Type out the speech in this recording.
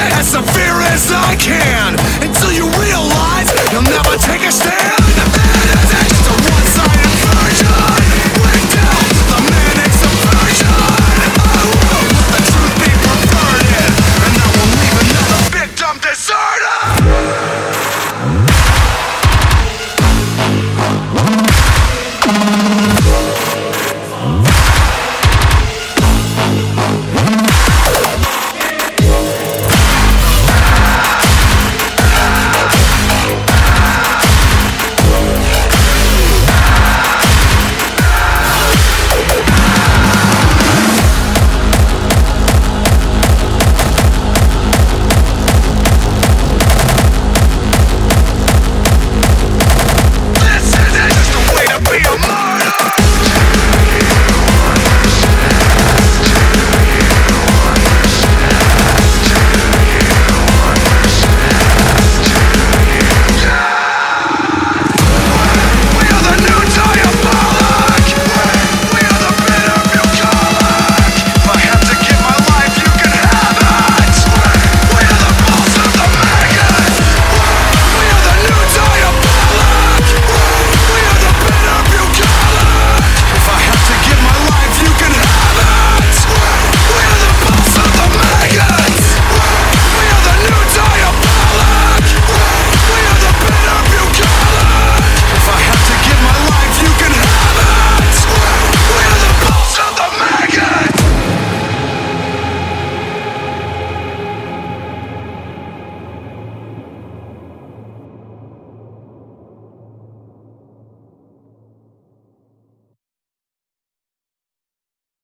as severe as I can.